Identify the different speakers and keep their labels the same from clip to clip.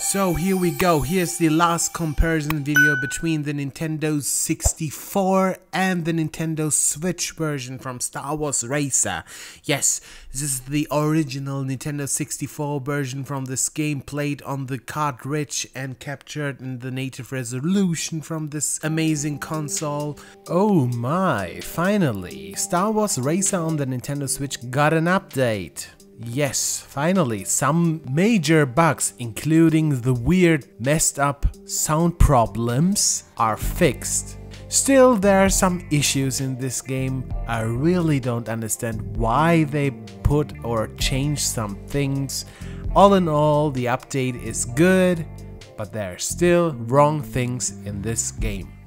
Speaker 1: So here we go, here's the last comparison video between the Nintendo 64 and the Nintendo Switch version from Star Wars Racer. Yes, this is the original Nintendo 64 version from this game played on the cartridge and captured in the native resolution from this amazing console. Oh my, finally, Star Wars Racer on the Nintendo Switch got an update. Yes, finally, some major bugs, including the weird messed up sound problems, are fixed. Still, there are some issues in this game. I really don't understand why they put or change some things. All in all, the update is good, but there are still wrong things in this game.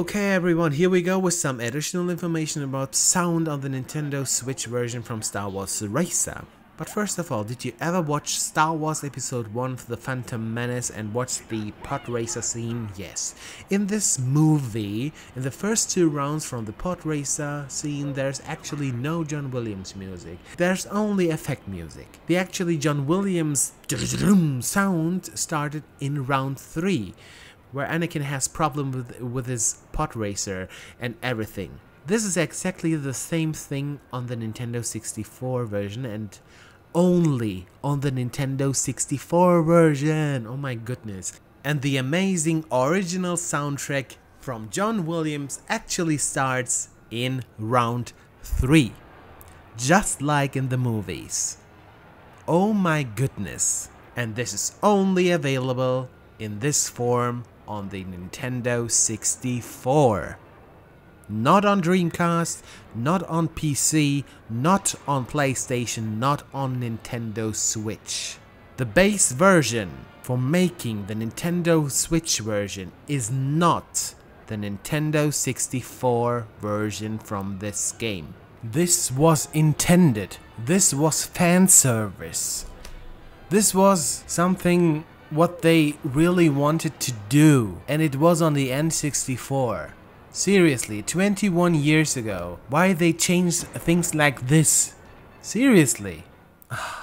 Speaker 1: Okay everyone, here we go with some additional information about sound on the Nintendo Switch version from Star Wars Racer. But first of all, did you ever watch Star Wars Episode 1 The Phantom Menace and watch the pod racer scene? Yes. In this movie, in the first two rounds from the pod racer scene, there's actually no John Williams music. There's only effect music. The actually John Williams sound started in round 3 where Anakin has problem with, with his pod racer and everything. This is exactly the same thing on the Nintendo 64 version and only on the Nintendo 64 version. Oh my goodness. And the amazing original soundtrack from John Williams actually starts in round 3. Just like in the movies. Oh my goodness. And this is only available in this form on the Nintendo 64. Not on Dreamcast, not on PC, not on PlayStation, not on Nintendo Switch. The base version for making the Nintendo Switch version is not the Nintendo 64 version from this game. This was intended. This was fan service. This was something what they really wanted to do, and it was on the N64. Seriously, 21 years ago, why they changed things like this? Seriously. Ah.